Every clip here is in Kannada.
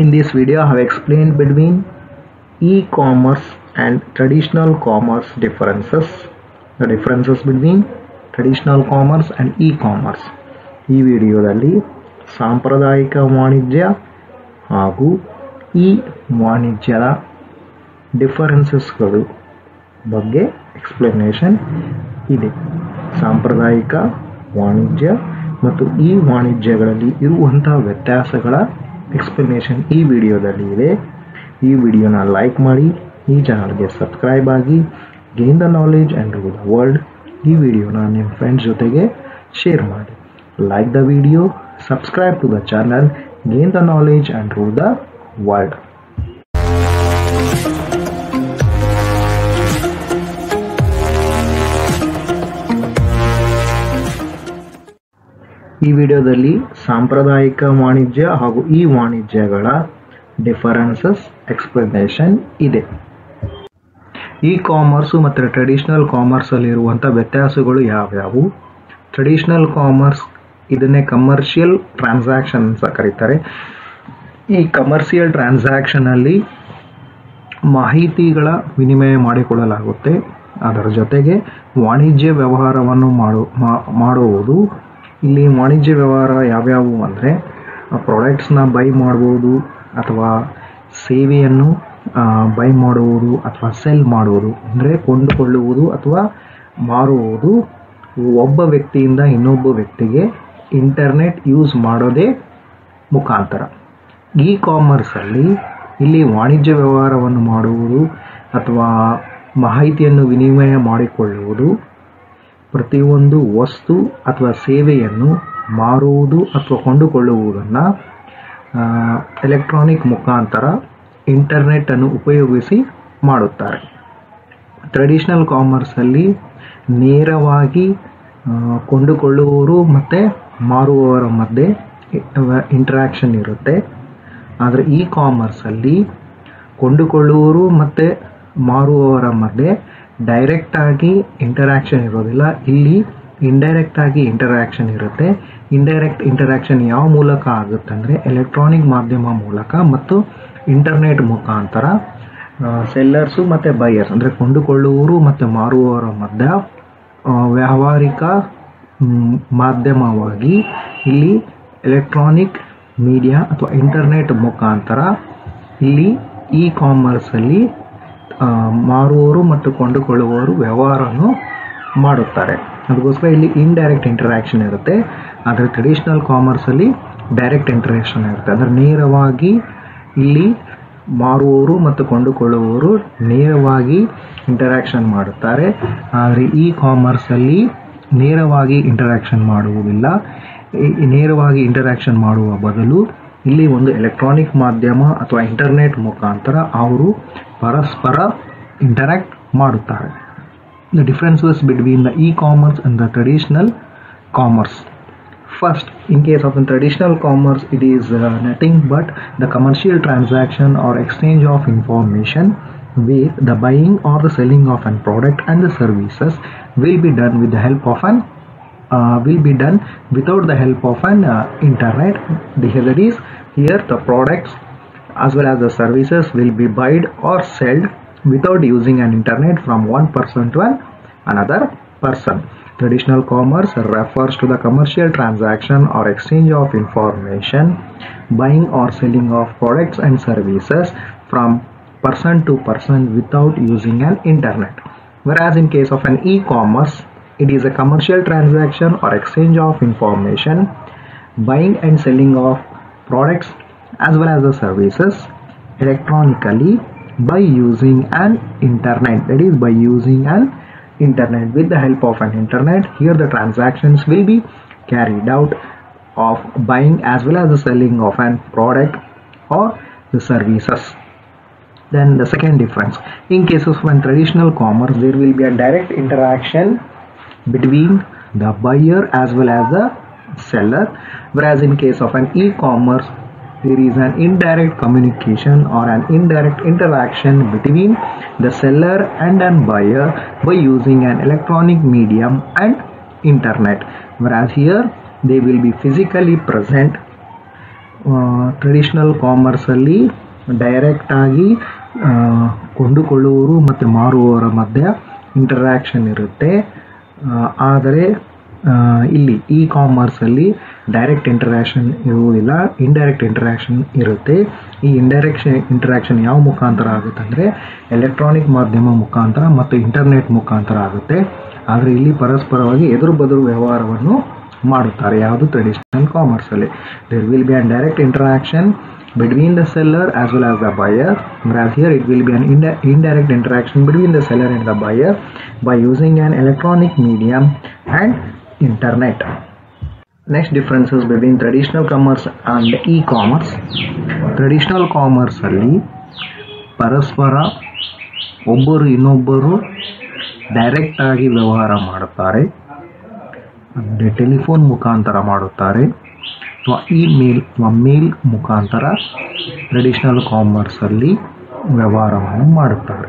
In this video, I have explained between e-commerce and traditional commerce differences. The differences between traditional commerce and e-commerce. ಈ ವಿಡಿಯೋದಲ್ಲಿ ಸಾಂಪ್ರದಾಯಿಕ ವಾಣಿಜ್ಯ ಹಾಗೂ ಈ ವಾಣಿಜ್ಯದ ಡಿಫರೆನ್ಸಸ್ಗಳು ಬಗ್ಗೆ ಎಕ್ಸ್ಪ್ಲನೇಷನ್ ಇದೆ ಸಾಂಪ್ರದಾಯಿಕ ವಾಣಿಜ್ಯ ಮತ್ತು ಈ ವಾಣಿಜ್ಯಗಳಲ್ಲಿ ಇರುವಂತಹ ವ್ಯತ್ಯಾಸಗಳ ಎಕ್ಸ್ಪ್ಲನೇಷನ್ ಈ ವಿಡಿಯೋದಲ್ಲಿ ಇದೆ. ಈ ವಿಡಿಯೋನ ಲೈಕ್ ಮಾಡಿ, ಈ ಚಾನಲ್ಗೆ ಸಬ್ಸ್ಕ್ರೈಬ್ ಆಗಿ gain the knowledge and rule the world ಈ ವಿಡಿಯೋನ ನಿಮ್ಮ ಫ್ರೆಂಡ್ಸ್ ಜೊತೆಗೆ ಶೇರ್ ಮಾಡಿ. Like the video subscribe to the channel gain the knowledge and rule the world ಈ ವಿಡಿಯೋದಲ್ಲಿ ಸಾಂಪ್ರದಾಯಿಕ ವಾಣಿಜ್ಯ ಹಾಗೂ ಈ ವಾಣಿಜ್ಯಗಳ ಡಿಫರೆನ್ಸಸ್ ಎಕ್ಸ್ಪ್ಲನೇಷನ್ ಇದೆ. ಇ ಕಾಮರ್ಸು ಮತ್ತು ಟ್ರೆಡಿಷ್ನಲ್ ಕಾಮರ್ಸಲ್ಲಿರುವಂಥ ವ್ಯತ್ಯಾಸಗಳು ಯಾವ್ಯಾವು? ಟ್ರೆಡಿಷ್ನಲ್ ಕಾಮರ್ಸ್ ಇದನ್ನೇ ಕಮರ್ಷಿಯಲ್ ಟ್ರಾನ್ಸಾಕ್ಷನ್ ಅಂತ ಕರೀತಾರೆ. ಈ ಕಮರ್ಷಿಯಲ್ ಟ್ರಾನ್ಸಾಕ್ಷನಲ್ಲಿ ಮಾಹಿತಿಗಳ ವಿನಿಮಯ ಮಾಡಿಕೊಳ್ಳಲಾಗುತ್ತೆ. ಅದರ ಜೊತೆಗೆ ವಾಣಿಜ್ಯ ವ್ಯವಹಾರವನ್ನು ಮಾಡು ಮಾಡುವುದು ಇಲ್ಲಿ ವಾಣಿಜ್ಯ ವ್ಯವಹಾರ ಯಾವ್ಯಾವು ಅಂದರೆ ಪ್ರಾಡಕ್ಟ್ಸ್ನ ಬೈ ಮಾಡ್ಬೋದು ಅಥವಾ ಸೇವೆಯನ್ನು ಬೈ ಮಾಡುವುದು ಅಥವಾ ಸೆಲ್ ಮಾಡುವುದು, ಅಂದರೆ ಕೊಂಡುಕೊಳ್ಳುವುದು ಅಥವಾ ಮಾರುವುದು ಒಬ್ಬ ವ್ಯಕ್ತಿಯಿಂದ ಇನ್ನೊಬ್ಬ ವ್ಯಕ್ತಿಗೆ ಇಂಟರ್ನೆಟ್ ಯೂಸ್ ಮಾಡೋದೇ ಮುಖಾಂತರ. ಇ ಕಾಮರ್ಸಲ್ಲಿ ಇಲ್ಲಿ ವಾಣಿಜ್ಯ ವ್ಯವಹಾರವನ್ನು ಮಾಡುವುದು ಅಥವಾ ಮಾಹಿತಿಯನ್ನು ವಿನಿಮಯ ಮಾಡಿಕೊಳ್ಳುವುದು ಪ್ರತಿಯೊಂದು ವಸ್ತು ಅಥವಾ ಸೇವೆಯನ್ನು ಮಾರುವುದು ಅಥವಾ ಕೊಂಡುಕೊಳ್ಳುವುದನ್ನು ಎಲೆಕ್ಟ್ರಾನಿಕ್ ಮುಖಾಂತರ ಇಂಟರ್ನೆಟ್ಟನ್ನು ಉಪಯೋಗಿಸಿ ಮಾಡುತ್ತಾರೆ. ಟ್ರೆಡಿಷನಲ್ ಕಾಮರ್ಸಲ್ಲಿ ನೇರವಾಗಿ ಕೊಂಡುಕೊಳ್ಳುವವರು ಮತ್ತು ಮಾರುವವರ ಮಧ್ಯೆ ಇಂಟ್ರ್ಯಾಕ್ಷನ್ ಇರುತ್ತೆ. ಆದರೆ ಇ ಕಾಮರ್ಸಲ್ಲಿ ಕೊಂಡುಕೊಳ್ಳುವವರು ಮತ್ತು ಮಾರುವವರ ಮಧ್ಯೆ ಡೈರೆಕ್ಟಾಗಿ ಇಂಟರಾಕ್ಷನ್ ಇರೋದಿಲ್ಲ. ಇಲ್ಲಿ ಇಂಡೈರೆಕ್ಟ್ ಆಗಿ ಇಂಟರಾಕ್ಷನ್ ಇರುತ್ತೆ. ಇಂಡೈರೆಕ್ಟ್ ಇಂಟರಾಕ್ಷನ್ ಯಾವ ಮೂಲಕ ಆಗುತ್ತೆ ಅಂದರೆ ಎಲೆಕ್ಟ್ರಾನಿಕ್ ಮಾಧ್ಯಮ ಮೂಲಕ ಮತ್ತು ಇಂಟರ್ನೆಟ್ ಮುಖಾಂತರ ಸೆಲ್ಲರ್ಸು ಮತ್ತು ಬೈಯರ್ಸ್ ಅಂದರೆ ಕೊಂಡುಕೊಳ್ಳುವವರು ಮತ್ತು ಮಾರುವವರ ಮಧ್ಯ ವ್ಯಾವಹಾರಿಕ ಮಾಧ್ಯಮವಾಗಿ ಇಲ್ಲಿ ಎಲೆಕ್ಟ್ರಾನಿಕ್ ಮೀಡಿಯಾ ಅಥವಾ ಇಂಟರ್ನೆಟ್ ಮುಖಾಂತರ ಇಲ್ಲಿ ಇ ಕಾಮರ್ಸಲ್ಲಿ ಮಾರುವವರು ಮತ್ತು ಕೊಂಡುಕೊಳ್ಳುವವರು ವ್ಯವಹಾರವನ್ನು ಮಾಡುತ್ತಾರೆ. ಅದಕ್ಕೋಸ್ಕರ ಇಲ್ಲಿ ಇನ್ಡೈರೆಕ್ಟ್ ಇಂಟರಾಕ್ಷನ್ ಇರುತ್ತೆ. ಆದರೆ ಟ್ರೆಡಿಷನಲ್ ಕಾಮರ್ಸಲ್ಲಿ ಡೈರೆಕ್ಟ್ ಇಂಟರಾಕ್ಷನ್ ಇರುತ್ತೆ. ಅಂದರೆ ನೇರವಾಗಿ ಇಲ್ಲಿ ಮಾರುವವರು ಮತ್ತು ಕೊಂಡುಕೊಳ್ಳುವವರು ನೇರವಾಗಿ ಇಂಟರಾಕ್ಷನ್ ಮಾಡುತ್ತಾರೆ. ಆದರೆ ಇ ಕಾಮರ್ಸಲ್ಲಿ ನೇರವಾಗಿ ಇಂಟರಾಕ್ಷನ್ ಮಾಡುವುದಿಲ್ಲ. ನೇರವಾಗಿ ಇಂಟರಾಕ್ಷನ್ ಮಾಡುವ ಬದಲು ಇಲ್ಲಿ ಒಂದು ಎಲೆಕ್ಟ್ರಾನಿಕ್ ಮಾಧ್ಯಮ ಅಥವಾ ಇಂಟರ್ನೆಟ್ ಮುಖಾಂತರ ಅವರು ಪರಸ್ಪರ ಇಂಟರಾಕ್ಟ್ ಮಾಡುತ್ತಾರೆ the differences between the e commerce and the traditional commerce first in case of in traditional commerce it is uh, nothing but the commercial transaction or exchange of information where the buying or the selling of an product and the services will be done with the help of an uh, will be done without the help of an uh, internet that is here the products as well as the services will be bought or sold without using an internet from one person to an another person Traditional commerce refers to the commercial transaction or exchange of information, buying or selling of products and services from person to person without using an internet. Whereas in case of an e-commerce, it is a commercial transaction or exchange of information, buying and selling of products as well as the services electronically by using an internet. That is by using an internet. With the help of an internet here the transactions will be carried out of buying as well as the selling of an product or the services. Then the second difference. In cases when traditional commerce there will be a direct interaction between the buyer as well as the seller whereas in case of an e-commerce there is an indirect communication or an indirect interaction between the seller and an buyer by using an electronic medium and internet whereas here they will be physically present traditional ಕಾಮರ್ಸಲ್ಲಿ ಡೈರೆಕ್ಟಾಗಿ ಕೊಂಡುಕೊಳ್ಳುವವರು ಮತ್ತು ಮಾರುವವರ ಮಧ್ಯೆ ಇಂಟರ್ಯಾಕ್ಷನ್ ಇರುತ್ತೆ ಆ, ಆದರೆ ಇಲ್ಲಿ ಇ ಕಾಮರ್ಸಲ್ಲಿ ಡೈರೆಕ್ಟ್ ಇಂಟರಾಕ್ಷನ್ ಇರುವುದಿಲ್ಲ ಇಂಡೈರೆಕ್ಟ್ ಇಂಟರಾಕ್ಷನ್ ಇರುತ್ತೆ. ಈ ಇಂಡೈರೆಕ್ಷನ್ ಇಂಟರಾಕ್ಷನ್ ಯಾವ ಮುಖಾಂತರ ಆಗುತ್ತೆ ಅಂದರೆ ಎಲೆಕ್ಟ್ರಾನಿಕ್ ಮಾಧ್ಯಮ ಮುಖಾಂತರ ಮತ್ತು ಇಂಟರ್ನೆಟ್ ಮುಖಾಂತರ ಆಗುತ್ತೆ. ಆದರೆ ಇಲ್ಲಿ ಪರಸ್ಪರವಾಗಿ ಎದುರು ಬದುರು ವ್ಯವಹಾರವನ್ನು ಮಾಡುತ್ತಾರೆ ಯಾವುದು traditional ಕಾಮರ್ಸಲ್ಲಿ there will be an direct interaction between the seller as well as the buyer whereas here it will be an indi- indirect interaction between the seller and the buyer by using an electronic medium and internet next differences between traditional commerce and e-commerce traditional commerce ಅಲ್ಲಿ ಪರಸ್ಪರ ಒಬ್ಬರು ಇನ್ನೊಬ್ಬರು ಡೈರೆಕ್ಟ್ ಆಗಿ ವ್ಯವಹಾರ ಮಾಡುತ್ತಾರೆ ಅಂದರೆ ಟೆಲಿಫೋನ್ ಮುಖಾಂತರ ಮಾಡುತ್ತಾರೆ. ಅಥವಾ ಇಮೇಲ್ ಅಥವಾ ಮೇಲ್ ಮುಖಾಂತರ ಟ್ರೆಡಿಷ್ನಲ್ ಕಾಮರ್ಸಲ್ಲಿ ವ್ಯವಹಾರವನ್ನು ಮಾಡುತ್ತಾರೆ.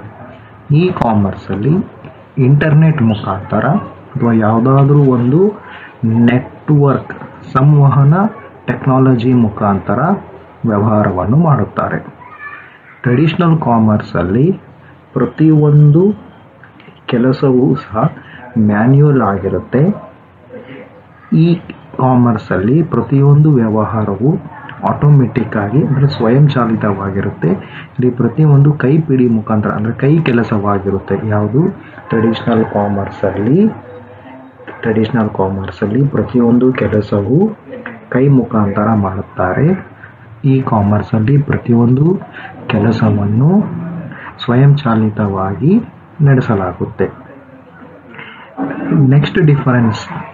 ಈ ಕಾಮರ್ಸಲ್ಲಿ ಇಂಟರ್ನೆಟ್ ಮುಖಾಂತರ ಅಥವಾ ಯಾವುದಾದ್ರೂ ಒಂದು ನೆಟ್ವರ್ಕ್ ಸಂವಹನ ಟೆಕ್ನಾಲಜಿ ಮುಖಾಂತರ ವ್ಯವಹಾರವನ್ನು ಮಾಡುತ್ತಾರೆ. ಟ್ರೆಡಿಷ್ನಲ್ ಕಾಮರ್ಸಲ್ಲಿ ಪ್ರತಿಯೊಂದು ಕೆಲಸವೂ ಸಹ ಮ್ಯಾನ್ಯುಯಲ್ ಆಗಿರುತ್ತೆ. ಈ ಕಾಮರ್ಸಲ್ಲಿ ಪ್ರತಿಯೊಂದು ವ್ಯವಹಾರವು ಆಟೋಮೆಟಿಕ್ ಆಗಿ ಅಂದರೆ ಸ್ವಯಂಚಾಲಿತವಾಗಿರುತ್ತೆ. ಇಲ್ಲಿ ಪ್ರತಿಯೊಂದು ಕೈಪಿಡಿ ಮುಖಾಂತರ ಅಂದರೆ ಕೈ ಕೆಲಸವಾಗಿರುತ್ತೆ. ಯಾವುದು? ಟ್ರೆಡಿಷ್ನಲ್ ಕಾಮರ್ಸಲ್ಲಿ ಟ್ರೆಡಿಷ್ನಲ್ ಕಾಮರ್ಸಲ್ಲಿ ಪ್ರತಿಯೊಂದು ಕೆಲಸವು ಕೈ ಮುಖಾಂತರ ಮಾಡುತ್ತಾರೆ. ಈ ಕಾಮರ್ಸಲ್ಲಿ ಪ್ರತಿಯೊಂದು ಕೆಲಸವನ್ನು ಸ್ವಯಂಚಾಲಿತವಾಗಿ ನಡೆಸಲಾಗುತ್ತೆ. ನೆಕ್ಸ್ಟ್ ಡಿಫರೆನ್ಸ್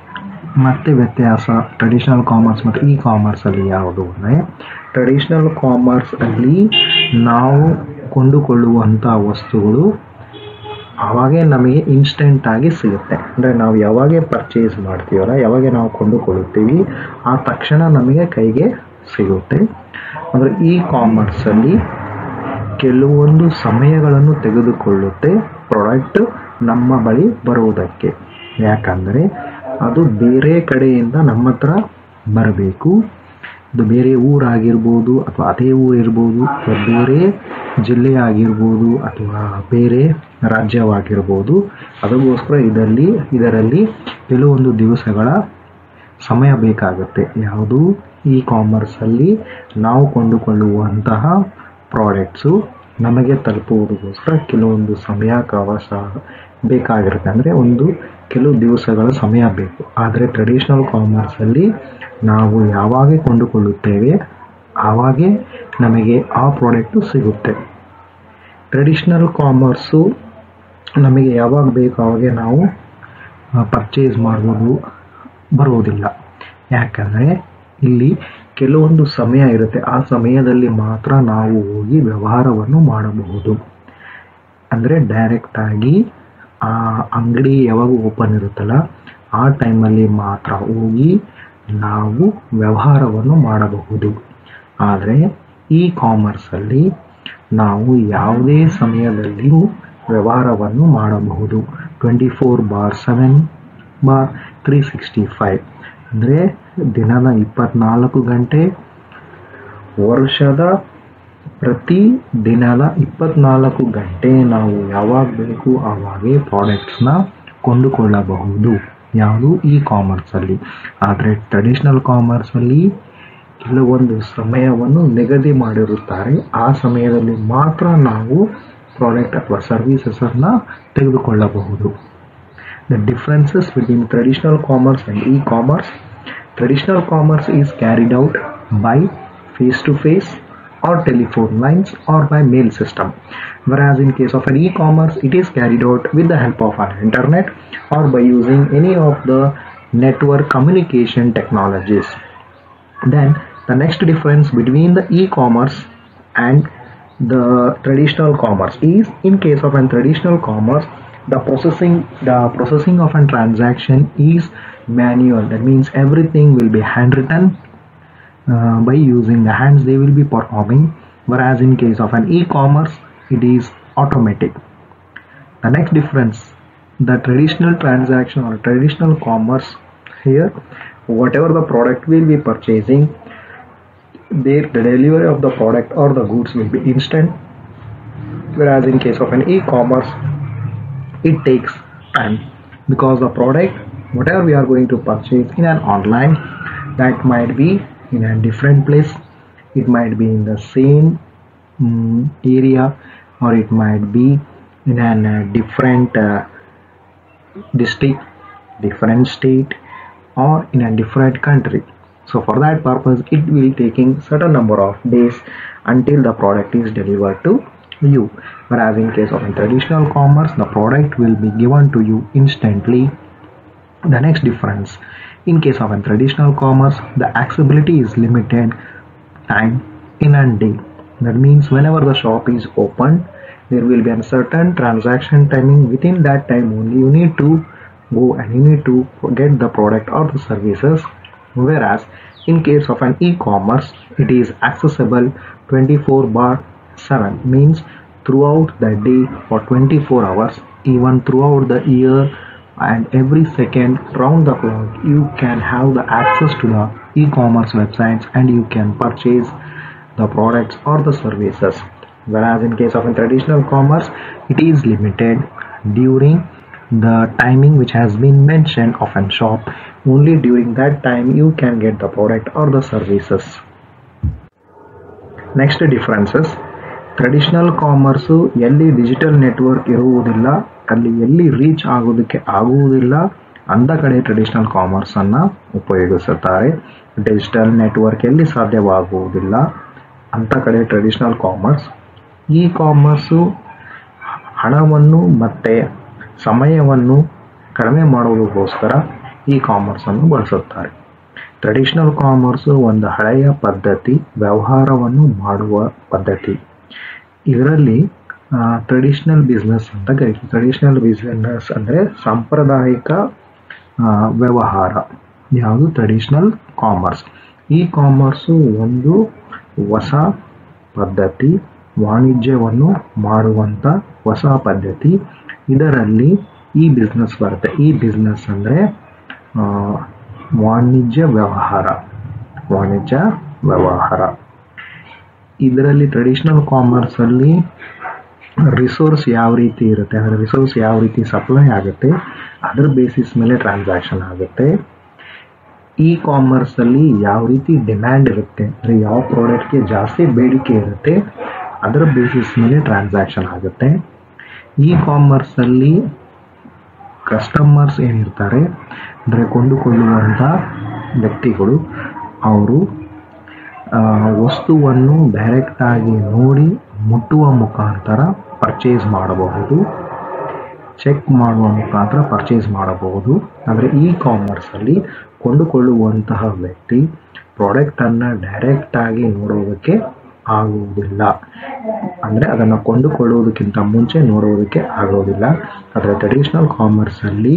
ಮತ್ತೆ ವ್ಯತ್ಯಾಸ ಟ್ರೆಡಿಷನಲ್ ಕಾಮರ್ಸ್ ಮತ್ತು ಇ ಕಾಮರ್ಸಲ್ಲಿ ಯಾವುದು ಅಂದರೆ ಟ್ರೆಡಿಷನಲ್ ಕಾಮರ್ಸ್ ಅಲ್ಲಿ ನಾವು ಕೊಂಡುಕೊಳ್ಳುವಂಥ ವಸ್ತುಗಳು ಅವಾಗೆ ನಮಗೆ ಇನ್ಸ್ಟೆಂಟ್ ಆಗಿ ಸಿಗುತ್ತೆ. ಅಂದರೆ ನಾವು ಯಾವಾಗೇ ಪರ್ಚೇಸ್ ಮಾಡ್ತೀವಲ್ಲ, ಯಾವಾಗ ನಾವು ಕೊಂಡುಕೊಳ್ಳುತ್ತೀವಿ, ಆ ತಕ್ಷಣ ನಮಗೆ ಕೈಗೆ ಸಿಗುತ್ತೆ. ಅಂದರೆ ಇ ಕಾಮರ್ಸಲ್ಲಿ ಕೆಲವೊಂದು ಸಮಯಗಳನ್ನು ತೆಗೆದುಕೊಳ್ಳುತ್ತೆ ಪ್ರಾಡಕ್ಟ್ ನಮ್ಮ ಬಳಿ ಬರುವುದಕ್ಕೆ. ಯಾಕಂದರೆ ಅದು ಬೇರೆ ಕಡೆಯಿಂದ ನಮ್ಮ ಹತ್ರ ಬರಬೇಕು. ಅದು ಬೇರೆ ಊರಾಗಿರ್ಬೋದು ಅಥವಾ ಅದೇ ಊರಿರ್ಬೋದು ಅಥವಾ ಬೇರೆ ಜಿಲ್ಲೆ ಆಗಿರ್ಬೋದು ಅಥವಾ ಬೇರೆ ರಾಜ್ಯವಾಗಿರ್ಬೋದು. ಅದಕ್ಕೋಸ್ಕರ ಇದರಲ್ಲಿ ಇದರಲ್ಲಿ ಕೆಲವೊಂದು ದಿವಸಗಳ ಸಮಯ ಬೇಕಾಗುತ್ತೆ. ಯಾವುದು? ಇ ಕಾಮರ್ಸಲ್ಲಿ ನಾವು ಕೊಂಡುಕೊಳ್ಳುವಂತಹ ಪ್ರಾಡಕ್ಟ್ಸು ನಮಗೆ ತಲುಪುವುದಕ್ಕೋಸ್ಕರ ಕೆಲವೊಂದು ಸಮಯಾವಕಾಶ ಬೇಕಾಗಿರುತ್ತೆ. ಅಂದರೆ ಒಂದು ಕೆಲವು ದಿವಸಗಳ ಸಮಯ ಬೇಕು. ಆದರೆ ಟ್ರೆಡಿಷ್ನಲ್ ಕಾಮರ್ಸಲ್ಲಿ ನಾವು ಯಾವಾಗ ಕೊಂಡುಕೊಳ್ಳುತ್ತೇವೆ, ಆವಾಗೇ ನಮಗೆ ಆ ಪ್ರಾಡಕ್ಟು ಸಿಗುತ್ತೆ. ಟ್ರೆಡಿಷ್ನಲ್ ಕಾಮರ್ಸು ನಮಗೆ ಯಾವಾಗ ಬೇಕು, ಆವಾಗೆ ನಾವು ಪರ್ಚೇಸ್ ಮಾಡ್ಬೋದು, ಬರುವುದಿಲ್ಲ. ಯಾಕಂದರೆ ಇಲ್ಲಿ ಕೆಲವೊಂದು ಸಮಯ ಇರುತ್ತೆ. ಆ ಸಮಯದಲ್ಲಿ ಮಾತ್ರ ನಾವು ಹೋಗಿ ವ್ಯವಹಾರವನ್ನು ಮಾಡಬಹುದು. ಅಂದರೆ ಡೈರೆಕ್ಟಾಗಿ ಆ ಅಂಗಡಿ ಯಾವಾಗ ಓಪನ್ ಇರುತ್ತಲ್ಲ, ಆ ಟೈಮಲ್ಲಿ ಮಾತ್ರ ಹೋಗಿ ನಾವು ವ್ಯವಹಾರವನ್ನು ಮಾಡಬಹುದು. ಆದರೆ ಈ ಕಾಮರ್ಸಲ್ಲಿ ನಾವು ಯಾವುದೇ ಸಮಯದಲ್ಲಿಯೂ ವ್ಯವಹಾರವನ್ನು ಮಾಡಬಹುದು. Twenty four by seven by three sixty five ಅಂದರೆ ದಿನದ ಇಪ್ಪತ್ನಾಲ್ಕು ಗಂಟೆ, ವರ್ಷದ ಪ್ರತಿ ದಿನದ ಇಪ್ಪತ್ನಾಲ್ಕು ಗಂಟೆ ನಾವು ಯಾವಾಗ ಬೇಕು ಆವಾಗೇ ಪ್ರಾಡಕ್ಟ್ಸ್ನ ಕೊಂಡುಕೊಳ್ಳಬಹುದು. ಯಾವುದು ಇ ಕಾಮರ್ಸಲ್ಲಿ ಆದರೆ ಟ್ರೆಡಿಷ್ನಲ್ ಕಾಮರ್ಸಲ್ಲಿ ಕೆಲವೊಂದು ಸಮಯವನ್ನು ನಿಗದಿ ಮಾಡಿರುತ್ತಾರೆ. ಆ ಸಮಯದಲ್ಲಿ ಮಾತ್ರ ನಾವು ಪ್ರಾಡಕ್ಟ್ ಅಥವಾ ಸರ್ವೀಸಸನ್ನು ತೆಗೆದುಕೊಳ್ಳಬಹುದು. The differences between traditional commerce and e commerce traditional commerce is carried out by face-to-face or telephone lines or by mail system. Whereas in case of an e-commerce, it is carried out with the help of an internet or by using any of the network communication technologies. Then the next difference between the e-commerce and the traditional commerce is in case of an traditional commerce the processing the processing of a transaction is manual that means everything will be handwritten uh, by using the hands they will be performing. Whereas in case of an e-commerce it is automatic. The next difference the traditional transaction or traditional commerce here whatever the product will be purchasing there the delivery of the product or the goods will be instant. Whereas in case of an e-commerce it takes time. Because the product whatever we are going to purchase in an online that might be in a different place. It might be in the same mm, area or it might be in a uh, different uh, district different state or in a different country. So for that purpose it will taking certain number of days until the product is delivered to you. Whereas in case of traditional commerce the product will be given to you instantly the next difference in case of a traditional commerce the accessibility is limited time in a day that means whenever the shop is open there will be a certain transaction timing. Within that time only you need to go and you need to get the product or the services. Whereas in case of an e-commerce it is accessible 24 bar 7 means throughout the day for 24 hours even throughout the year and every second round the clock you can have the access to the e-commerce websites and you can purchase the products or the services whereas in case of a traditional commerce it is limited during the timing which has been mentioned of a shop only during that time you can get the product or the services next differences traditional commerce ಎಲ್ಲಿ ಡಿಜಿಟಲ್ ನೆಟ್ವರ್ಕ್ ಇರುವುದಿಲ್ಲ ಅಲ್ಲಿ ಎಲ್ಲಿ ರೀಚ್ ಆಗೋದಕ್ಕೆ ಆಗುವುದಿಲ್ಲ. ಅಂದ ಕಡೆ ಟ್ರೆಡಿಷನಲ್ ಕಾಮರ್ಸನ್ನು ಉಪಯೋಗಿಸುತ್ತಾರೆ. ಡಿಜಿಟಲ್ ನೆಟ್ವರ್ಕ್ ಎಲ್ಲಿ ಸಾಧ್ಯವಾಗುವುದಿಲ್ಲ. ಅಂಥ ಕಡೆ ಟ್ರೆಡಿಷನಲ್ ಕಾಮರ್ಸ್ ಈ ಕಾಮರ್ಸು ಹಣವನ್ನು ಮತ್ತು ಸಮಯವನ್ನು ಕಡಿಮೆ ಮಾಡುವುದಕ್ಕೋಸ್ಕರ ಈ ಕಾಮರ್ಸನ್ನು ಬಳಸುತ್ತಾರೆ. ಟ್ರೆಡಿಷನಲ್ ಕಾಮರ್ಸು ಒಂದು ಹಳೆಯ ಪದ್ಧತಿ, ವ್ಯವಹಾರವನ್ನು ಮಾಡುವ ಪದ್ಧತಿ. ಇದರಲ್ಲಿ ಟ್ರೆಡಿಷನಲ್ ಬಿಸ್ನೆಸ್ ಅಂತ ಕರಿತೀವಿ. ಟ್ರೆಡಿಷನಲ್ ಬಿಸ್ನೆಸ್ ಅಂದರೆ ಸಾಂಪ್ರದಾಯಿಕ ವ್ಯವಹಾರ. ಯಾವುದು? ಟ್ರೆಡಿಷನಲ್ ಕಾಮರ್ಸ್ ಈ ಕಾಮರ್ಸು ಒಂದು ಹೊಸ ಪದ್ಧತಿ, ವಾಣಿಜ್ಯವನ್ನು ಮಾಡುವಂಥ ಹೊಸ ಪದ್ಧತಿ. ಇದರಲ್ಲಿ ಈ ಬಿಸ್ನೆಸ್ ಬರುತ್ತೆ. ಈ ಬಿಸ್ನೆಸ್ ಅಂದರೆ ವಾಣಿಜ್ಯ ವ್ಯವಹಾರ. ವಾಣಿಜ್ಯ ವ್ಯವಹಾರ. ಇದರಲ್ಲಿ ಟ್ರೆಡಿಷನಲ್ ಕಾಮರ್ಸಲ್ಲಿ ರಿಸೋರ್ಸ್ ಯಾವ ರೀತಿ ಇರುತ್ತೆ? ಅಂದರೆ ರಿಸೋರ್ಸ್ ಯಾವ ರೀತಿ ಸಪ್ಲೈ ಆಗುತ್ತೆ? ಅದರ ಬೇಸಿಸ್ ಮೇಲೆ ಟ್ರಾನ್ಸಾಕ್ಷನ್ ಆಗುತ್ತೆ. ಇ ಕಾಮರ್ಸಲ್ಲಿ ಯಾವ ರೀತಿ ಡಿಮ್ಯಾಂಡ್ ಇರುತ್ತೆ? ಅಂದರೆ ಯಾವ ಪ್ರಾಡಕ್ಟ್ಗೆ ಜಾಸ್ತಿ ಬೇಡಿಕೆ ಇರುತ್ತೆ? ಅದರ ಬೇಸಿಸ್ ಮೇಲೆ ಟ್ರಾನ್ಸಾಕ್ಷನ್ ಆಗುತ್ತೆ. ಇ ಕಾಮರ್ಸಲ್ಲಿ ಕಸ್ಟಮರ್ಸ್ ಏನಿರ್ತಾರೆ? ಅಂದರೆ ಕೊಂಡುಕೊಳ್ಳುವಂಥ ವ್ಯಕ್ತಿಗಳು, ಅವರು ವಸ್ತುವನ್ನು ಡೈರೆಕ್ಟಾಗಿ ನೋಡಿ ಮುಟ್ಟುವ ಮುಖಾಂತರ ಪರ್ಚೇಸ್ ಮಾಡಬಹುದು. ಚೆಕ್ ಮಾಡುವ ಮುಖಾಂತರ ಪರ್ಚೇಸ್ ಮಾಡಬಹುದು. ಆದರೆ ಇ ಕಾಮರ್ಸಲ್ಲಿ ಕೊಂಡುಕೊಳ್ಳುವಂತಹ ವ್ಯಕ್ತಿ ಪ್ರಾಡಕ್ಟನ್ನು ಡೈರೆಕ್ಟಾಗಿ ನೋಡೋದಕ್ಕೆ ಆಗುವುದಿಲ್ಲ. ಅಂದರೆ ಅದನ್ನು ಕೊಂಡುಕೊಳ್ಳುವುದಕ್ಕಿಂತ ಮುಂಚೆ ನೋಡುವುದಕ್ಕೆ ಆಗೋದಿಲ್ಲ ಆದರೆ ಟ್ರೆಡಿಷ್ನಲ್ ಕಾಮರ್ಸಲ್ಲಿ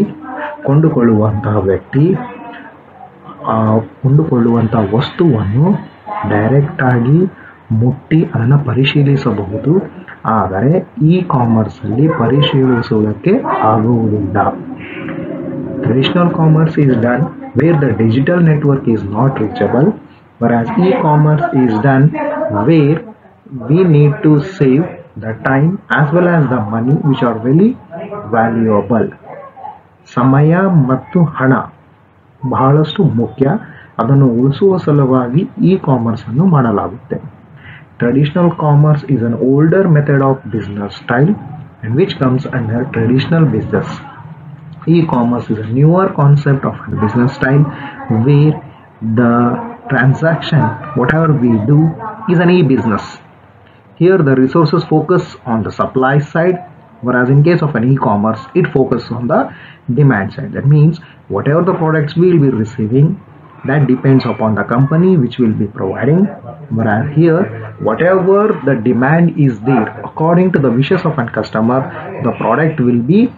ಕೊಂಡುಕೊಳ್ಳುವಂತಹ ವ್ಯಕ್ತಿ ಕೊಂಡುಕೊಳ್ಳುವಂಥ ವಸ್ತುವನ್ನು ಡೈರೆಕ್ಟಾಗಿ ಮುಟ್ಟಿ ಅದನ್ನು ಪರಿಶೀಲಿಸಬಹುದು. ಆದರೆ ಇ ಕಾಮರ್ಸ್ ಅಲ್ಲಿ ಪರಿಶೀಲಿಸುವುದಕ್ಕೆ ಆಗುವುದಿಲ್ಲ. Traditional commerce is done where the digital network is not reachable whereas e commerce is done where we need to save the time as well as the money which are very valuable. ಸಮಯ ಮತ್ತು ಹಣ ಬಹಳಷ್ಟು ಮುಖ್ಯ. ಅದನ್ನು ಉಳಿಸುವ ಸಲುವಾಗಿ ಇ ಕಾಮರ್ಸ್ ಅನ್ನು ಮಾಡಲಾಗುತ್ತೆ. Traditional commerce is an older method of business style and which comes under traditional business. E-commerce is a newer concept of business style where the transaction, whatever we do, is an e-business. Here the resources focus on the supply side whereas in case of an e-commerce it focuses on the demand side that means whatever the products we will be receiving that depends upon the company which will be providing. Whereas here whatever the demand is there according to the wishes of a customer the product will be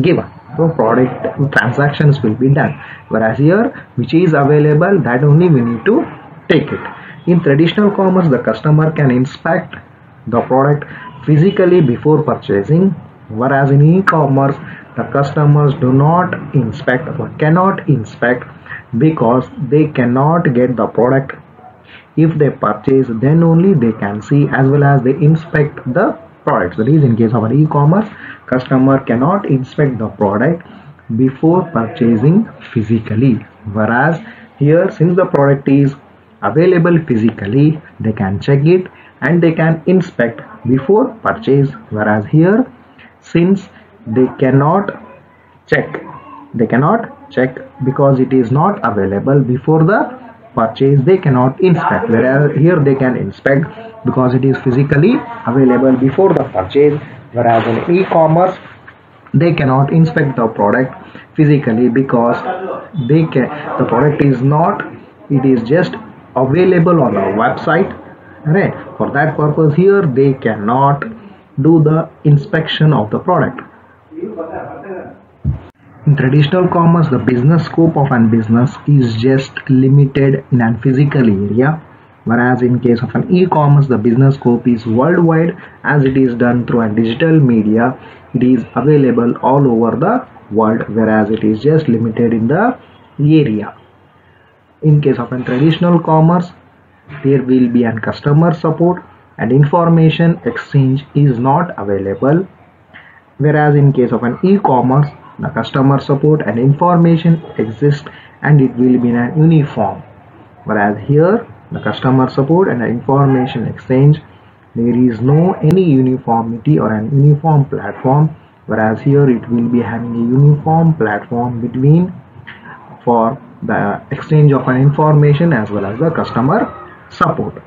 given. So product transactions will be done. Whereas here which is available that only we need to take it. In traditional commerce the customer can inspect the product physically before purchasing. Whereas in e-commerce the customers do not inspect or cannot inspect because they cannot get the product. If they purchase then only they can see as well as they inspect the products. That is in case of an e-commerce customer cannot inspect the product before purchasing physically. Whereas here since the product is available physically they can check it and they can inspect before purchase. Whereas here since they cannot check they cannot check because it is not available before the purchase. They cannot inspect. Whereas here they can inspect because it is physically available before the purchase. Whereas in e-commerce they cannot inspect the product physically because they can the product is not it is just available on the website. Right? For that purpose here they cannot do the inspection of the product in traditional commerce the business scope of an business is just limited in an physical area whereas in case of an e-commerce the business scope is worldwide. As it is done through a digital media it is available all over the world whereas it is just limited in the area. In case of a traditional commerce there will be an customer support and information exchange is not available whereas in case of an e-commerce the customer support and information exist and it will be in a uniform. Whereas here the customer support and information exchange there is no any uniformity or an uniform platform. Whereas here it will be having a uniform platform between for the exchange of an information as well as the customer support.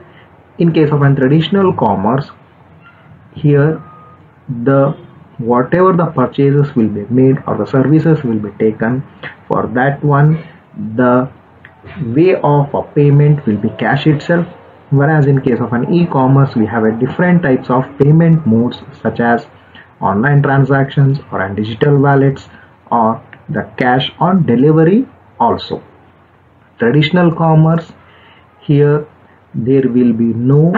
In case of an traditional commerce here the whatever the purchases will be made or the services will be taken for that one the way of a payment will be cash itself. Whereas in case of an e-commerce we have a different types of payment modes such as online transactions or an digital wallets or the cash on delivery also. Traditional commerce here there will be no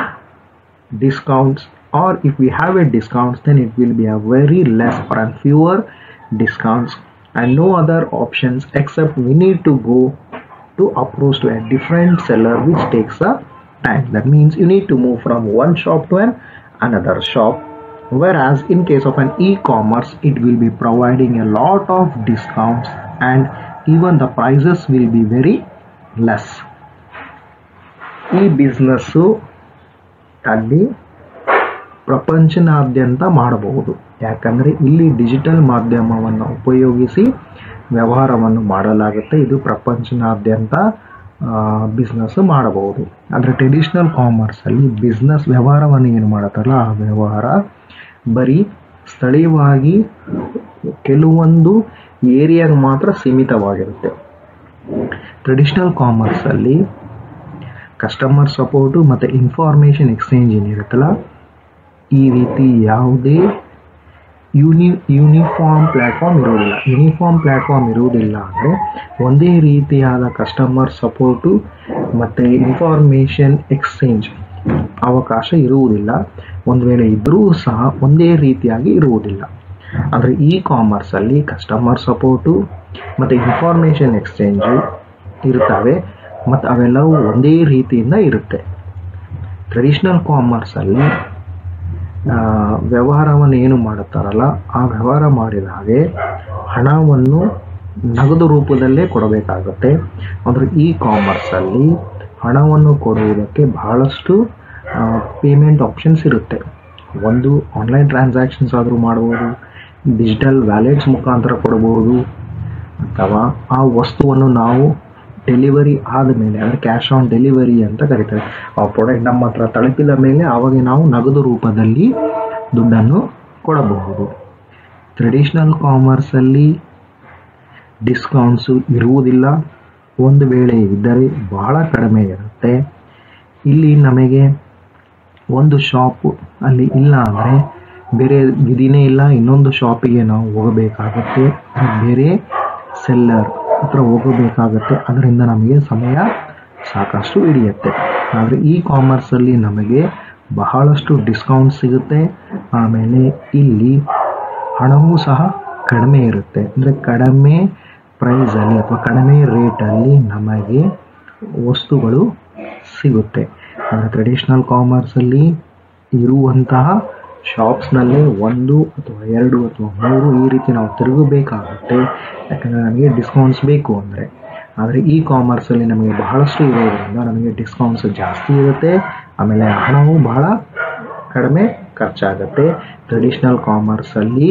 discounts or if we have a discount, then it will be a very less or a fewer discounts and no other options except we need to go to approach to a different seller which takes a time. That means you need to move from one shop to an another shop. Whereas in case of an e-commerce it will be providing a lot of discounts and even the prices will be very less. E-business tadi ಪ್ರಪಂಚನಾದ್ಯಂತ ಮಾಡಬಹುದು. ಯಾಕಂದರೆ ಇಲ್ಲಿ ಡಿಜಿಟಲ್ ಮಾಧ್ಯಮವನ್ನು ಉಪಯೋಗಿಸಿ ವ್ಯವಹಾರವನ್ನು ಮಾಡಲಾಗುತ್ತೆ. ಇದು ಪ್ರಪಂಚನಾದ್ಯಂತ ಬಿಸ್ನೆಸ್ ಮಾಡಬಹುದು. ಆದರೆ ಟ್ರೆಡಿಷ್ನಲ್ ಕಾಮರ್ಸಲ್ಲಿ ಬಿಸ್ನೆಸ್ ವ್ಯವಹಾರವನ್ನು ಏನು ಮಾಡುತ್ತಲ್ಲ ಆ ವ್ಯವಹಾರ ಬರೀ ಸ್ಥಳೀಯವಾಗಿ ಕೆಲವೊಂದು ಏರಿಯಾಗೆ ಮಾತ್ರ ಸೀಮಿತವಾಗಿರುತ್ತೆ. ಟ್ರೆಡಿಷ್ನಲ್ ಕಾಮರ್ಸಲ್ಲಿ ಕಸ್ಟಮರ್ ಸಪೋರ್ಟು ಮತ್ತು ಇನ್ಫಾರ್ಮೇಷನ್ ಎಕ್ಸ್ಚೇಂಜ್ ಏನಿರುತ್ತಲ್ಲ ಈ ರೀತಿ ಯಾವುದೇ ಯೂನಿ ಯೂನಿಫಾರ್ಮ್ ಪ್ಲ್ಯಾಟ್ಫಾರ್ಮ್ ಇರೋದಿಲ್ಲ. ಯೂನಿಫಾರ್ಮ್ ಪ್ಲ್ಯಾಟ್ಫಾರ್ಮ್ ಇರುವುದಿಲ್ಲ ಅಂದರೆ ಒಂದೇ ರೀತಿಯಾದ ಕಸ್ಟಮರ್ ಸಪೋರ್ಟು ಮತ್ತು ಇನ್ಫಾರ್ಮೇಷನ್ ಎಕ್ಸ್ಚೇಂಜ್ ಅವಕಾಶ ಇರುವುದಿಲ್ಲ. ಒಂದು ವೇಳೆ ಇದ್ದರೂ ಸಹ ಒಂದೇ ರೀತಿಯಾಗಿ ಇರುವುದಿಲ್ಲ. ಅಂದರೆ ಇ ಕಾಮರ್ಸಲ್ಲಿ ಕಸ್ಟಮರ್ ಸಪೋರ್ಟು ಮತ್ತು ಇನ್ಫಾರ್ಮೇಷನ್ ಎಕ್ಸ್ಚೇಂಜು ಇರ್ತವೆ ಮತ್ತು ಅವೆಲ್ಲವೂ ಒಂದೇ ರೀತಿಯಿಂದ ಇರುತ್ತೆ. ಟ್ರೆಡಿಷ್ನಲ್ ಕಾಮರ್ಸಲ್ಲಿ ವ್ಯವಹಾರವನ್ನು ಏನು ಮಾಡುತ್ತಾರಲ್ಲ, ಆ ವ್ಯವಹಾರ ಮಾಡಿದ ಹಾಗೆ ಹಣವನ್ನು ನಗದು ರೂಪದಲ್ಲೇ ಕೊಡಬೇಕಾಗುತ್ತೆ. ಅಂದರೆ ಇ ಕಾಮರ್ಸಲ್ಲಿ ಹಣವನ್ನು ಕೊಡುವುದಕ್ಕೆ ಬಹಳಷ್ಟು ಪೇಮೆಂಟ್ ಆಪ್ಷನ್ಸ್ ಇರುತ್ತೆ. ಒಂದು ಆನ್ಲೈನ್ ಟ್ರಾನ್ಸಾಕ್ಷನ್ಸ್ ಆದರೂ ಮಾಡ್ಬೋದು ಡಿಜಿಟಲ್ ವ್ಯಾಲೆಟ್ಸ್ ಮುಖಾಂತರ ಕೊಡಬಹುದು ಅಥವಾ ಆ ವಸ್ತುವನ್ನು ನಾವು ಡೆಲಿವರಿ ಆದಮೇಲೆ ಅಂದರೆ ಕ್ಯಾಶ್ ಆನ್ ಡೆಲಿವರಿ ಅಂತ ಕರೀತಾರೆ. ಆ ಪ್ರಾಡಕ್ಟ್ ನಮ್ಮ ಹತ್ರ ತಲುಪಿದ ಮೇಲೆ ಆವಾಗ ನಾವು ನಗದು ರೂಪದಲ್ಲಿ ದುಡ್ಡನ್ನು ಕೊಡಬಹುದು. ಟ್ರೆಡಿಷ್ನಲ್ ಕಾಮರ್ಸಲ್ಲಿ ಡಿಸ್ಕೌಂಟ್ಸು ಇರುವುದಿಲ್ಲ. ಒಂದು ವೇಳೆ ಇದ್ದರೆ ಭಾಳ ಕಡಿಮೆ ಇರುತ್ತೆ. ಇಲ್ಲಿ ನಮಗೆ ಒಂದು ಶಾಪು ಅಲ್ಲಿ ಇಲ್ಲ ಅಂದರೆ ಬೇರೆ ವಿಧಿನೇ ಇಲ್ಲ. ಇನ್ನೊಂದು ಶಾಪಿಗೆ ನಾವು ಹೋಗಬೇಕಾಗುತ್ತೆ. ಬೇರೆ ಸೆಲ್ಲರ್ ಹತ್ರ ಹೋಗಬೇಕಾಗತ್ತೆ. ಅದರಿಂದ ನಮಗೆ ಸಮಯ ಸಾಕಷ್ಟು ಹಿಡಿಯುತ್ತೆ. ಆದರೆ ಇ ಕಾಮರ್ಸಲ್ಲಿ ನಮಗೆ ಬಹಳಷ್ಟು ಡಿಸ್ಕೌಂಟ್ ಸಿಗುತ್ತೆ. ಆಮೇಲೆ ಇಲ್ಲಿ ಹಣವೂ ಸಹ ಕಡಿಮೆ ಇರುತ್ತೆ. ಅಂದರೆ ಕಡಿಮೆ ಪ್ರೈಸಲ್ಲಿ ಅಥವಾ ಕಡಿಮೆ ರೇಟಲ್ಲಿ ನಮಗೆ ವಸ್ತುಗಳು ಸಿಗುತ್ತೆ. ಅಂದರೆ ಟ್ರೆಡಿಷ್ನಲ್ ಕಾಮರ್ಸಲ್ಲಿ ಇರುವಂತಹ ಶಾಪ್ಸ್ನಲ್ಲಿ ಒಂದು ಅಥವಾ ಎರಡು ಅಥವಾ ಮೂರು ಈ ರೀತಿ ನಾವು ತಿರುಗಬೇಕಾಗುತ್ತೆ. ಯಾಕಂದರೆ ನಮಗೆ ಡಿಸ್ಕೌಂಟ್ಸ್ ಬೇಕು ಅಂದರೆ. ಆದರೆ ಇ ಕಾಮರ್ಸಲ್ಲಿ ನಮಗೆ ಬಹಳಷ್ಟು ಇರೋದರಿಂದ ನಮಗೆ ಡಿಸ್ಕೌಂಟ್ಸ್ ಜಾಸ್ತಿ ಇರುತ್ತೆ. ಆಮೇಲೆ ಹಣವು ಬಹಳ ಕಡಿಮೆ ಖರ್ಚಾಗುತ್ತೆ. ಟ್ರೆಡಿಷ್ನಲ್ ಕಾಮರ್ಸಲ್ಲಿ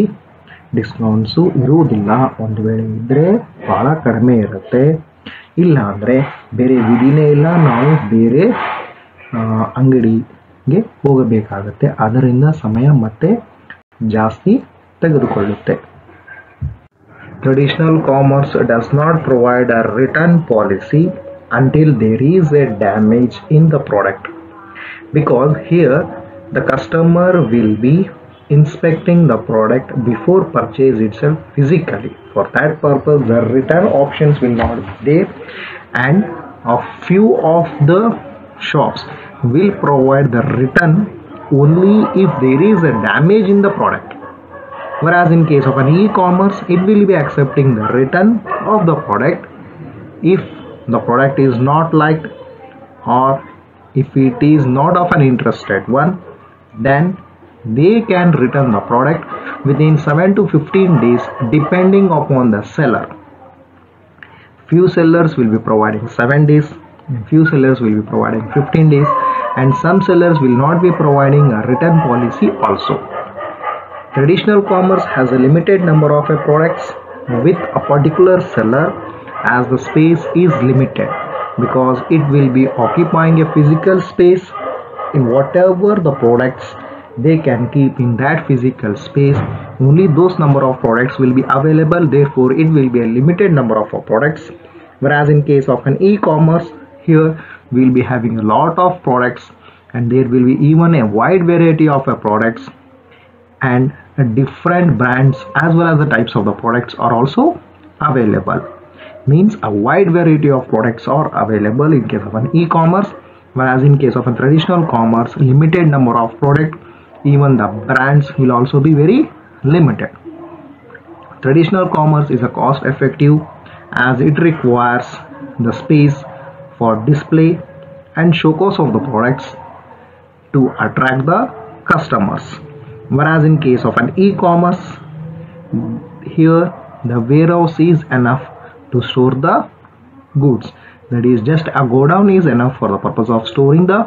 ಡಿಸ್ಕೌಂಟ್ಸು ಇರುವುದಿಲ್ಲ. ಒಂದು ವೇಳೆ ಇದ್ದರೆ ಭಾಳ ಕಡಿಮೆ ಇರುತ್ತೆ. ಇಲ್ಲ ಅಂದರೆ ಬೇರೆ ವಿಧಿನೇ ಇಲ್ಲ. ನಾವು ಬೇರೆ ಆ, ಅಂಗಡಿಗೆ ಹೋಗಬೇಕಾಗತ್ತೆ ಅದರಿಂದ ಸಮಯ ಮತ್ತೆ ಜಾಸ್ತಿ ತೆಗೆದುಕೊಳ್ಳುತ್ತೆ Traditional commerce does not provide a return policy until there is a damage in the product because here the customer will be inspecting the product before purchase itself physically for that purpose the return options will not be there and a few of the shops will provide the return only if there is a damage in the product. Whereas in case of an e-commerce it will be accepting the return of the product if the product is not liked or if it is not of an interested one then they can return the product within 7 to 15 days depending upon the seller. Few sellers will be providing 7 days. Few sellers will be providing 15 days and some sellers will not be providing a return policy also. Traditional commerce has a limited number of products with a particular seller as the space is limited because it will be occupying a physical space in whatever the products they can keep in that physical space. Only those number of products will be available. Therefore it will be a limited number of products. Whereas in case of an e-commerce here we'll be having a lot of products and there will be even a wide variety of products and different brands as well as the types of the products are also available. Means a wide variety of products are available in case of an e-commerce whereas in case of a traditional commerce limited number of product even the brands will also be very limited. Traditional commerce is a cost effective as it requires the space for display and showcase of the products to attract the customers. Whereas in case of an e-commerce here the warehouse is enough to store the goods. That is just a godown is enough for the purpose of storing the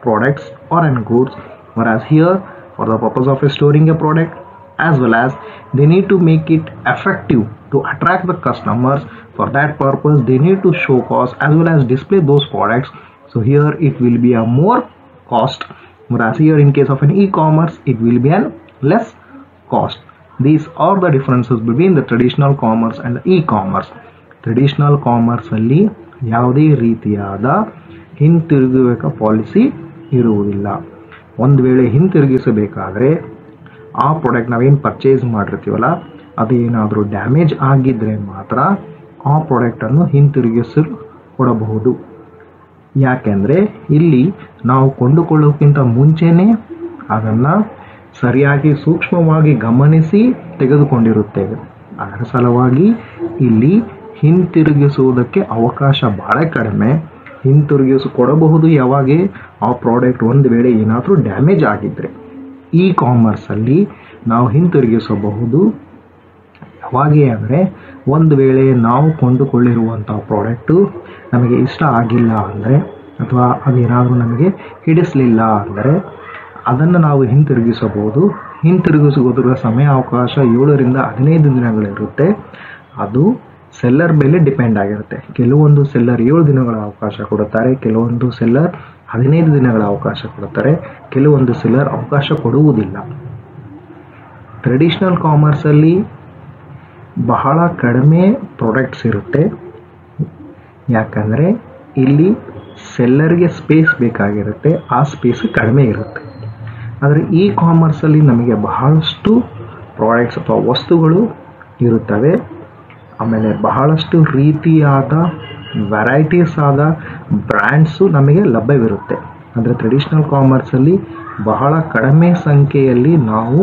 products or an goods. Whereas here for the purpose of storing a product as well as they need to make it effective to attract the customers for that purpose they need to show cost as well as display those products so here it will be a more cost whereas here in case of an e-commerce it will be an less cost these are the differences between the traditional commerce and the e-commerce traditional ಕಾಮರ್ಸಲ್ಲಿ ಯಾವುದೇ ರೀತಿಯಾದ ಹಿಂತಿರುಗುವಿಕೆ ಪಾಲಿಸಿ ಇರುವುದಿಲ್ಲ ಒಂದು ವೇಳೆ ಹಿಂತಿರುಗಿಸಬೇಕಾದ್ರೆ ಆ ಪ್ರಾಡಕ್ಟ್ ನಾವೇನು ಪರ್ಚೇಸ್ ಮಾಡಿರ್ತೀವಲ್ಲ ಅದು ಏನಾದರೂ ಡ್ಯಾಮೇಜ್ ಆಗಿದ್ದರೆ ಮಾತ್ರ ಆ ಪ್ರಾಡಕ್ಟನ್ನು ಹಿಂತಿರುಗಿಸಲು ಕೊಡಬಹುದು. ಯಾಕೆಂದರೆ ಇಲ್ಲಿ ನಾವು ಕೊಂಡುಕೊಳ್ಳೋಕ್ಕಿಂತ ಮುಂಚೆನೇ ಅದನ್ನು ಸರಿಯಾಗಿ ಸೂಕ್ಷ್ಮವಾಗಿ ಗಮನಿಸಿ ತೆಗೆದುಕೊಂಡಿರುತ್ತೇವೆ. ಅದರ ಸಲುವಾಗಿ ಇಲ್ಲಿ ಹಿಂತಿರುಗಿಸುವುದಕ್ಕೆ ಅವಕಾಶ ಭಾಳ ಕಡಿಮೆ. ಹಿಂತಿರುಗಿಸಿ ಕೊಡಬಹುದು ಯಾವಾಗ ಆ ಪ್ರಾಡಕ್ಟ್ ಒಂದು ವೇಳೆ ಏನಾದರೂ ಡ್ಯಾಮೇಜ್ ಆಗಿದ್ದರೆ ಇ ಕಾಮರ್ಸಲ್ಲಿ ನಾವು ಹಿಂತಿರುಗಿಸಬಹುದು. ಯಾವಾಗೇ ಅಂದರೆ ಒಂದು ವೇಳೆ ನಾವು ಕೊಂಡುಕೊಳ್ಳಿರುವಂಥ ಪ್ರಾಡಕ್ಟು ನಮಗೆ ಇಷ್ಟ ಆಗಿಲ್ಲ ಅಂದರೆ, ಅಥವಾ ಅದೇನಾದರೂ ನಮಗೆ ಹಿಡಿಸಲಿಲ್ಲ ಅಂದರೆ, ಅದನ್ನು ನಾವು ಹಿಂತಿರುಗಿಸಬಹುದು. ಹಿಂತಿರುಗಿಸುವುದರ ಸಮಯ ಅವಕಾಶ ಏಳರಿಂದ ಹದಿನೈದು ದಿನಗಳಿರುತ್ತೆ. ಅದು ಸೆಲ್ಲರ್ ಮೇಲೆ ಡಿಪೆಂಡ್ ಆಗಿರುತ್ತೆ. ಕೆಲವೊಂದು ಸೆಲ್ಲರ್ ಏಳು ದಿನಗಳ ಅವಕಾಶ ಕೊಡುತ್ತಾರೆ, ಕೆಲವೊಂದು ಸೆಲ್ಲರ್ ಹದಿನೈದು ದಿನಗಳ ಅವಕಾಶ ಕೊಡುತ್ತಾರೆ ಕೆಲವೊಂದು ಸೆಲ್ಲರ್ ಅವಕಾಶ ಕೊಡುವುದಿಲ್ಲ. ಟ್ರೆಡಿಷ್ನಲ್ ಕಾಮರ್ಸಲ್ಲಿ ಬಹಳ ಕಡಿಮೆ ಪ್ರಾಡಕ್ಟ್ಸ್ ಇರುತ್ತೆ. ಯಾಕಂದರೆ ಇಲ್ಲಿ ಸೆಲ್ಲರ್ಗೆ ಸ್ಪೇಸ್ ಬೇಕಾಗಿರುತ್ತೆ. ಆ ಸ್ಪೇಸ್ ಕಡಿಮೆ ಇರುತ್ತೆ. ಆದರೆ ಇ ಕಾಮರ್ಸಲ್ಲಿ ನಮಗೆ ಬಹಳಷ್ಟು ಪ್ರಾಡಕ್ಟ್ಸ್ ಅಥವಾ ವಸ್ತುಗಳು ಇರುತ್ತವೆ. ಆಮೇಲೆ ಬಹಳಷ್ಟು ರೀತಿಯಾದ ವೆರೈಟೀಸ್ ಆದ ಬ್ರ್ಯಾಂಡ್ಸು ನಮಗೆ ಲಭ್ಯವಿರುತ್ತೆ. ಅಂದರೆ ಟ್ರೆಡಿಷ್ನಲ್ ಕಾಮರ್ಸಲ್ಲಿ ಬಹಳ ಕಡಿಮೆ ಸಂಖ್ಯೆಯಲ್ಲಿ ನಾವು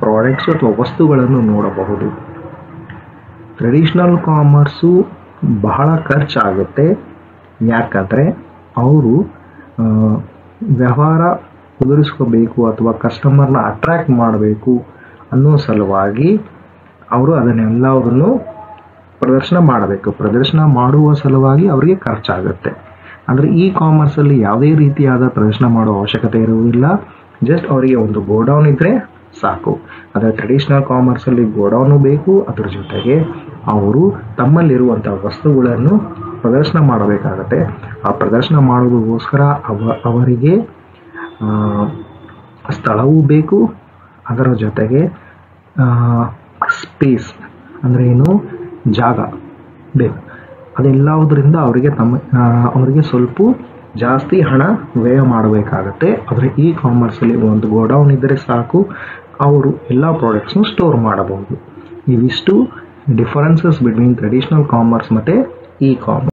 ಪ್ರಾಡಕ್ಟ್ಸ್ ಅಥವಾ ವಸ್ತುಗಳನ್ನು ನೋಡಬಹುದು. ಟ್ರೆಡಿಷ್ನಲ್ ಕಾಮರ್ಸು ಬಹಳ ಖರ್ಚಾಗುತ್ತೆ. ಯಾಕಂದರೆ ಅವರು ವ್ಯವಹಾರ ಕುದುರಿಸ್ಕೋಬೇಕು ಅಥವಾ ಕಸ್ಟಮರ್ನ ಅಟ್ರ್ಯಾಕ್ಟ್ ಮಾಡಬೇಕು ಅನ್ನೋ ಸಲುವಾಗಿ ಅವರು ಅದನ್ನೆಲ್ಲವನ್ನು ಪ್ರದರ್ಶನ ಮಾಡಬೇಕು. ಪ್ರದರ್ಶನ ಮಾಡುವ ಸಲುವಾಗಿ ಅವರಿಗೆ ಖರ್ಚಾಗುತ್ತೆ. ಅಂದರೆ ಇ ಕಾಮರ್ಸಲ್ಲಿ ಯಾವುದೇ ರೀತಿಯಾದ ಪ್ರದರ್ಶನ ಮಾಡುವ ಅವಶ್ಯಕತೆ ಇರುವುದಿಲ್ಲ. ಜಸ್ಟ್ ಅವರಿಗೆ ಒಂದು ಗೋಡೌನ್ ಇದ್ದರೆ ಸಾಕು. ಅದರ ಟ್ರೆಡಿಷ್ನಲ್ ಕಾಮರ್ಸಲ್ಲಿ ಗೋಡೌನು ಬೇಕು. ಅದರ ಜೊತೆಗೆ ಅವರು ತಮ್ಮಲ್ಲಿರುವಂಥ ವಸ್ತುಗಳನ್ನು ಪ್ರದರ್ಶನ ಮಾಡಬೇಕಾಗತ್ತೆ. ಆ ಪ್ರದರ್ಶನ ಮಾಡೋದಕ್ಕೋಸ್ಕರ ಅವ, ಅವರಿಗೆ ಸ್ಥಳವೂ ಬೇಕು. ಅದರ ಜೊತೆಗೆ ಸ್ಪೇಸ್ ಅಂದರೆ ಏನು? ಜಾಗ ಬೇಕು. ಅದೆಲ್ಲವುದರಿಂದ ಅವರಿಗೆ ತಮ್ಮ ಅವರಿಗೆ ಸ್ವಲ್ಪ ಜಾಸ್ತಿ ಹಣ ವ್ಯಯ ಮಾಡಬೇಕಾಗತ್ತೆ. ಆದರೆ ಇ ಕಾಮರ್ಸಲ್ಲಿ ಒಂದು ಗೋಡೌನ್ ಇದ್ದರೆ ಸಾಕು. ಅವರು ಎಲ್ಲ ಪ್ರಾಡಕ್ಟ್ಸ್ನು ಸ್ಟೋರ್ ಮಾಡಬಹುದು. ಇವಿಷ್ಟು ಡಿಫರೆನ್ಸಸ್ ಬಿಟ್ವೀನ್ ಟ್ರೆಡಿಷ್ನಲ್ ಕಾಮರ್ಸ್ ಮತ್ತು ಇ ಕಾಮರ್ಸ್